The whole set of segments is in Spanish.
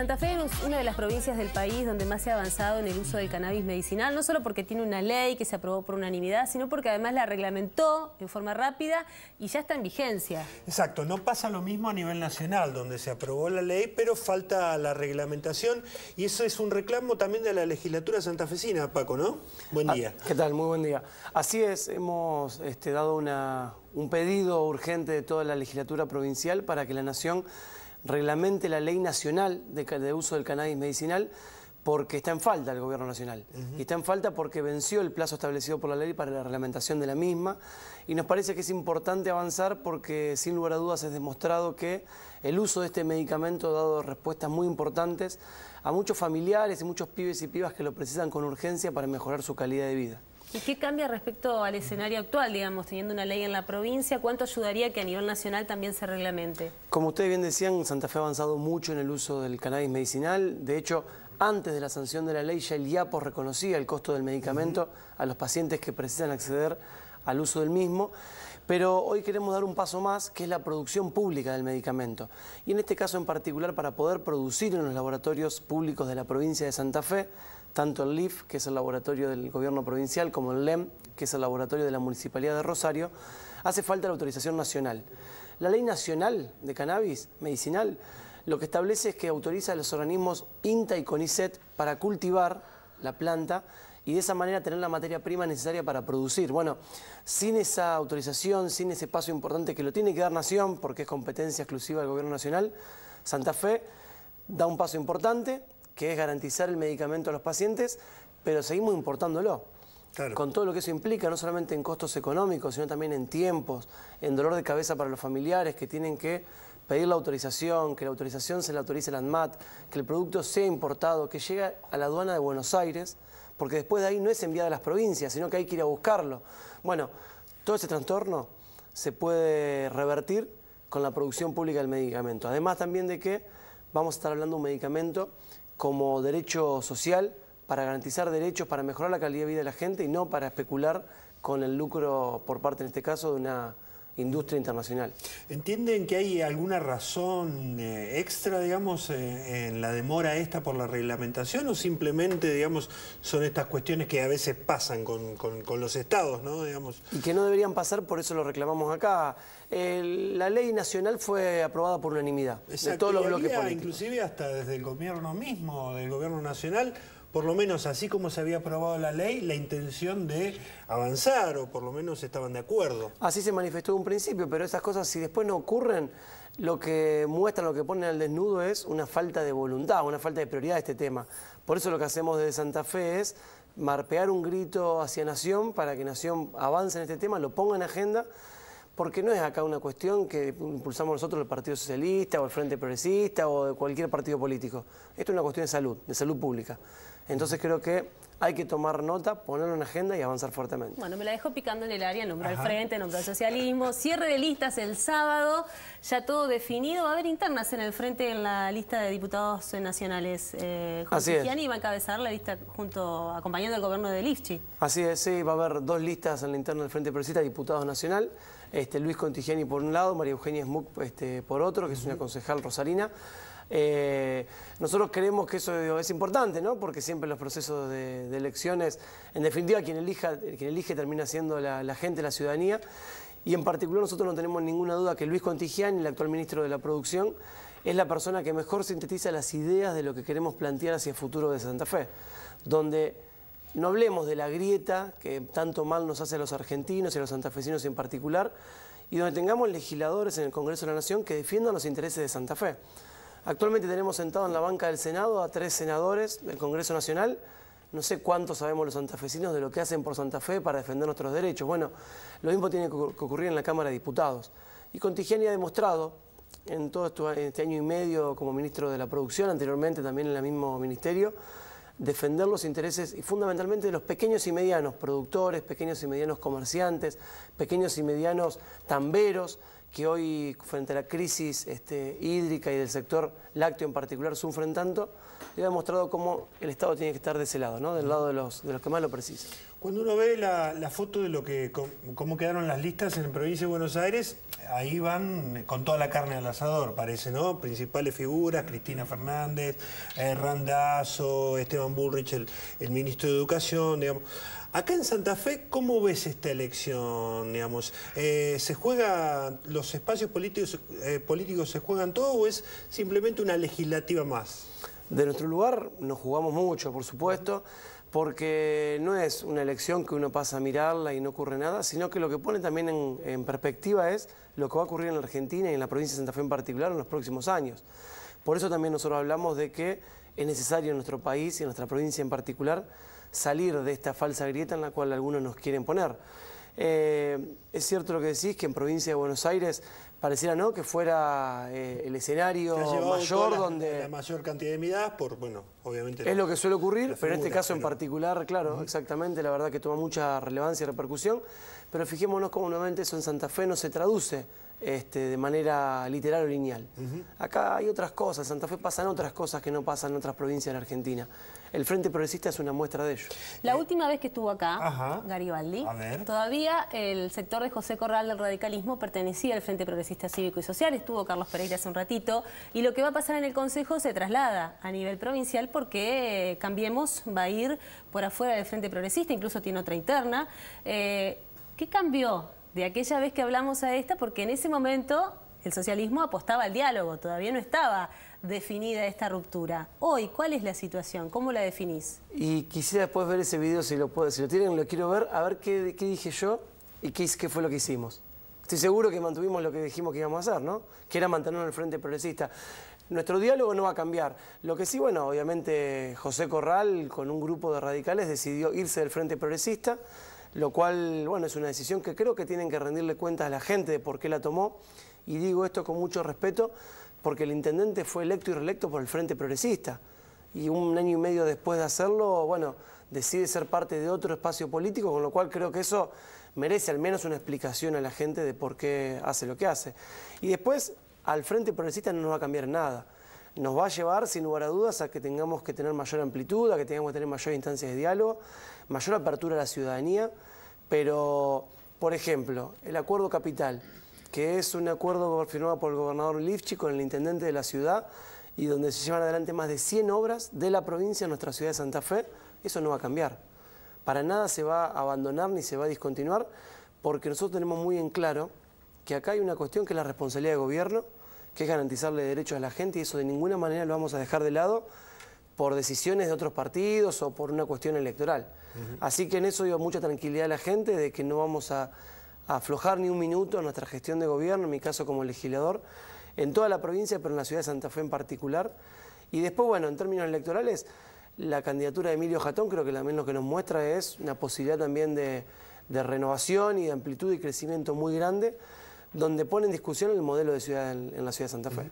Santa Fe es una de las provincias del país donde más se ha avanzado en el uso del cannabis medicinal, no solo porque tiene una ley que se aprobó por unanimidad, sino porque además la reglamentó en forma rápida y ya está en vigencia. Exacto, no pasa lo mismo a nivel nacional, donde se aprobó la ley, pero falta la reglamentación y eso es un reclamo también de la legislatura santafesina, Paco, ¿no? Buen Ah, día. ¿Qué tal? Muy buen día. Así es, hemos este, dado una, un pedido urgente de toda la legislatura provincial para que la Nación reglamente la ley nacional de, uso del cannabis medicinal porque está en falta el gobierno nacional. Y está en falta porque venció el plazo establecido por la ley para la reglamentación de la misma. Y nos parece que es importante avanzar porque sin lugar a dudas es demostrado que el uso de este medicamento ha dado respuestas muy importantes a muchos familiares y muchos pibes y pibas que lo precisan con urgencia para mejorar su calidad de vida. ¿Y qué cambia respecto al escenario actual, digamos, teniendo una ley en la provincia? ¿Cuánto ayudaría que a nivel nacional también se reglamente? Como ustedes bien decían, Santa Fe ha avanzado mucho en el uso del cannabis medicinal. De hecho, antes de la sanción de la ley, ya el IAPO reconocía el costo del medicamento a los pacientes que precisan acceder al uso del mismo. Pero hoy queremos dar un paso más, que es la producción pública del medicamento. Y en este caso en particular, para poder producir en los laboratorios públicos de la provincia de Santa Fe, tanto el LIF, que es el laboratorio del gobierno provincial, como el LEM, que es el laboratorio de la Municipalidad de Rosario, hace falta la autorización nacional. La ley nacional de cannabis medicinal lo que establece es que autoriza a los organismos INTA y CONICET para cultivar la planta y de esa manera tener la materia prima necesaria para producir. Bueno, sin esa autorización, sin ese paso importante que lo tiene que dar Nación, porque es competencia exclusiva del Gobierno Nacional, Santa Fe da un paso importante, que es garantizar el medicamento a los pacientes, pero seguimos importándolo. Claro. Con todo lo que eso implica, no solamente en costos económicos, sino también en tiempos, en dolor de cabeza para los familiares que tienen que pedir la autorización, que la autorización se la autorice la ANMAT, que el producto sea importado, que llegue a la aduana de Buenos Aires, porque después de ahí no es enviado a las provincias, sino que hay que ir a buscarlo. Bueno, todo ese trastorno se puede revertir con la producción pública del medicamento. Además también de que vamos a estar hablando de un medicamento como derecho social para garantizar derechos, para mejorar la calidad de vida de la gente y no para especular con el lucro por parte, en este caso, de una industria internacional. ¿Entienden que hay alguna razón eh, extra, digamos, eh, en la demora esta por la reglamentación o simplemente, digamos, son estas cuestiones que a veces pasan con, con- con los estados, ¿no? Digamos. Y que no deberían pasar, por eso lo reclamamos acá. El- la ley nacional fue aprobada por unanimidad de Exacto, todos los y bloques había, políticos. Inclusive hasta desde el gobierno mismo, del gobierno nacional, por lo menos así como se había aprobado la ley, la intención de avanzar o por lo menos estaban de acuerdo. Así se manifestó en un principio, pero esas cosas si después no ocurren, lo que muestran, lo que ponen al desnudo es una falta de voluntad, una falta de prioridad de este tema. Por eso lo que hacemos desde Santa Fe es marpear un grito hacia Nación para que Nación avance en este tema, lo ponga en agenda, porque no es acá una cuestión que impulsamos nosotros el Partido Socialista o el Frente Progresista o de cualquier partido político. Esto es una cuestión de salud, de salud pública. Entonces creo que hay que tomar nota, ponerlo en agenda y avanzar fuertemente. Bueno, me la dejo picando en el área, nombró al frente, nombró al socialismo, cierre de listas el sábado, ya todo definido, va a haber internas en el frente en la lista de diputados nacionales. Eh, Juan Así es. Va a encabezar la lista junto, acompañando al gobierno de Lifchi. Así es, sí, va a haber dos listas en la interna del Frente Progresista, diputados nacional, este, Luis Contigiani por un lado, María Eugenia Smuck este, por otro, que es una concejal rosarina. Eh, nosotros creemos que eso es importante, ¿no? Porque siempre los procesos de, de elecciones, en definitiva, quien, elija, quien elige termina siendo la, la gente, la ciudadanía. Y en particular nosotros no tenemos ninguna duda que Luis Contigiani, el actual ministro de la Producción, es la persona que mejor sintetiza las ideas de lo que queremos plantear hacia el futuro de Santa Fe, donde no hablemos de la grieta que tanto mal nos hace a los argentinos y a los santafesinos en particular, y donde tengamos legisladores en el Congreso de la Nación que defiendan los intereses de Santa Fe. Actualmente tenemos sentado en la banca del Senado a tres senadores del Congreso Nacional. No sé cuánto sabemos los santafesinos de lo que hacen por Santa Fe para defender nuestros derechos. Bueno, lo mismo tiene que ocur- que ocurrir en la Cámara de Diputados. Y Contigiani ha demostrado en todo este año y medio como ministro de la Producción, anteriormente también en el mismo ministerio, defender los intereses y fundamentalmente de los pequeños y medianos productores, pequeños y medianos comerciantes, pequeños y medianos tamberos, que hoy frente a la crisis este, hídrica y del sector lácteo en particular sufren tanto, y ha demostrado cómo el Estado tiene que estar de ese lado, ¿no? del lado de los, de los que más lo precisan. Cuando uno ve la, foto de lo que cómo quedaron las listas en la provincia de Buenos Aires, ahí van con toda la carne al asador, parece, ¿no? Principales figuras, Cristina Fernández, eh, Randazo, Esteban Bullrich, el, ministro de Educación, digamos. Acá en Santa Fe, ¿cómo ves esta elección? Digamos? Eh, ¿Se juega, los espacios políticos, eh, políticos se juegan todo o es simplemente una legislativa más? De nuestro lugar nos jugamos mucho, por supuesto porque no es una elección que uno pasa a mirarla y no ocurre nada, sino que lo que pone también en, perspectiva es lo que va a ocurrir en la Argentina y en la provincia de Santa Fe en particular en los próximos años. Por eso también nosotros hablamos de que es necesario en nuestro país y en nuestra provincia en particular salir de esta falsa grieta en la cual algunos nos quieren poner. Eh, es cierto lo que decís, que en provincia de Buenos Aires pareciera no que fuera eh, el escenario mayor donde la mayor cantidad de miradas por bueno obviamente es lo que suele ocurrir pero en este caso en particular claro exactamente la verdad que toma mucha relevancia y repercusión pero fijémonos cómo nuevamente eso en Santa Fe no se traduce este, de manera literal o lineal. Acá hay otras cosas, en Santa Fe pasan otras cosas que no pasan en otras provincias de la Argentina. El Frente Progresista es una muestra de ello. La última vez que estuvo acá, Garibaldi, todavía el sector de José Corral del radicalismo pertenecía al Frente Progresista Cívico y Social, estuvo Carlos Pereira hace un ratito, y lo que va a pasar en el Consejo se traslada a nivel provincial porque Cambiemos va a ir por afuera del Frente Progresista, incluso tiene otra interna. Eh, ¿Qué cambió de aquella vez que hablamos a esta, porque en ese momento el socialismo apostaba al diálogo, todavía no estaba definida esta ruptura. Hoy, ¿cuál es la situación? ¿Cómo la definís? Y quisiera después ver ese video, si lo, puedo, si lo tienen, lo quiero ver, a ver qué, dije yo y qué, qué, fue lo que hicimos. Estoy seguro que mantuvimos lo que dijimos que íbamos a hacer, ¿no? Que era mantener el Frente Progresista. Nuestro diálogo no va a cambiar. Lo que sí, bueno, obviamente José Corral, con un grupo de radicales, decidió irse del Frente Progresista lo cual, bueno, es una decisión que creo que tienen que rendirle cuentas a la gente de por qué la tomó, y digo esto con mucho respeto, porque el intendente fue electo y reelecto por el Frente Progresista, y un año y medio después de hacerlo, bueno, decide ser parte de otro espacio político, con lo cual creo que eso merece al menos una explicación a la gente de por qué hace lo que hace. Y después, al Frente Progresista no nos va a cambiar nada. Nos va a llevar, sin lugar a dudas, a que tengamos que tener mayor amplitud, a que tengamos que tener mayor instancias de diálogo, mayor apertura a la ciudadanía, pero, por ejemplo, el acuerdo capital, que es un acuerdo firmado por el gobernador Lifchi con el intendente de la ciudad y donde se llevan adelante más de 100 obras de la provincia en nuestra ciudad de Santa Fe, eso no va a cambiar. Para nada se va a abandonar ni se va a discontinuar, porque nosotros tenemos muy en claro que acá hay una cuestión que es la responsabilidad del gobierno, que es garantizarle derechos a la gente y eso de ninguna manera lo vamos a dejar de lado por decisiones de otros partidos o por una cuestión electoral. Así que en eso dio mucha tranquilidad a la gente de que no vamos a, aflojar ni un minuto nuestra gestión de gobierno, en mi caso como legislador, en toda la provincia, pero en la ciudad de Santa Fe en particular. Y después, bueno, en términos electorales, la candidatura de Emilio Jatón creo que también lo que nos muestra es una posibilidad también de renovación y de amplitud y crecimiento muy grande donde pone en discusión el modelo de ciudad en, la ciudad de Santa Fe.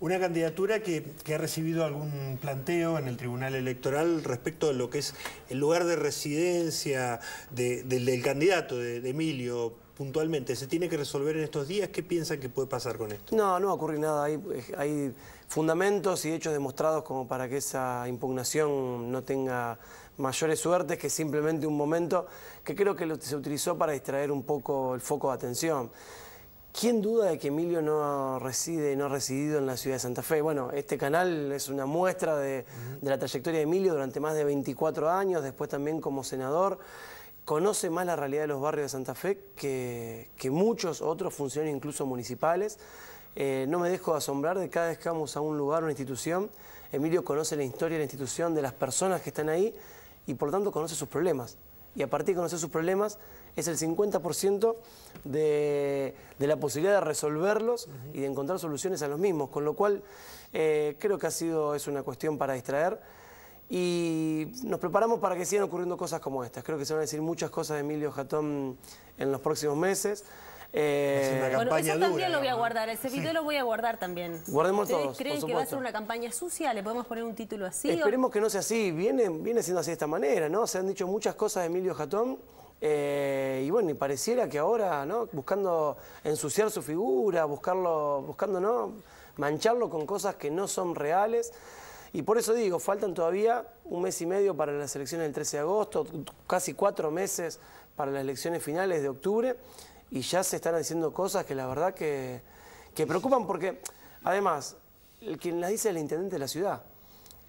Una candidatura que, ha recibido algún planteo en el Tribunal Electoral respecto a lo que es el lugar de residencia del candidato, de, Emilio, puntualmente. ¿Se tiene que resolver en estos días? ¿Qué piensan que puede pasar con esto? No, no va a ocurrir nada. Hay, hay fundamentos y hechos demostrados como para que esa impugnación no tenga mayores suertes que simplemente un momento que creo que se utilizó para distraer un poco el foco de atención. ¿Quién duda de que Emilio no reside, no ha residido en la ciudad de Santa Fe? Bueno, este canal es una muestra de, la trayectoria de Emilio durante más de 24 años, después también como senador. Conoce más la realidad de los barrios de Santa Fe que, muchos otros funcionarios, incluso municipales. Eh, no me dejo de asombrar de cada vez que vamos a un lugar, una institución, Emilio conoce la historia de la institución, de las personas que están ahí y por lo tanto conoce sus problemas. Y a partir de conocer sus problemas, es el 50% de, la posibilidad de resolverlos y de encontrar soluciones a los mismos, con lo cual eh, creo que ha sido, es una cuestión para distraer y nos preparamos para que sigan ocurriendo cosas como estas. Creo que se van a decir muchas cosas de Emilio Jatón en los próximos meses. Eh, bueno, eso también lo voy a guardar, ese video lo voy a guardar también. Guardemos todos, creen que va a ser una campaña sucia? ¿Le podemos poner un título así? Esperemos que no sea así, viene, viene siendo así de esta manera, ¿no? Se han dicho muchas cosas de Emilio Jatón eh, y bueno, y pareciera que ahora, ¿no? Buscando ensuciar su figura, buscarlo, buscando, ¿no? Mancharlo con cosas que no son reales. Y por eso digo, faltan todavía un mes y medio para las elecciones del 13 de agosto, casi cuatro meses para las elecciones finales de octubre, y ya se están haciendo cosas que la verdad que, que preocupan porque, además, el quien las dice es el intendente de la ciudad.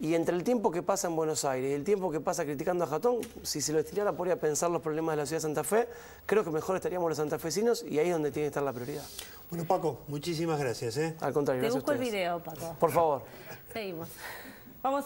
Y entre el tiempo que pasa en Buenos Aires y el tiempo que pasa criticando a Jatón, si se lo estirara podría pensar los problemas de la ciudad de Santa Fe, creo que mejor estaríamos los santafesinos y ahí es donde tiene que estar la prioridad. Bueno, Paco, muchísimas gracias. ¿eh? Al contrario, Te gracias busco el video, Paco. Por favor. Seguimos. Vamos a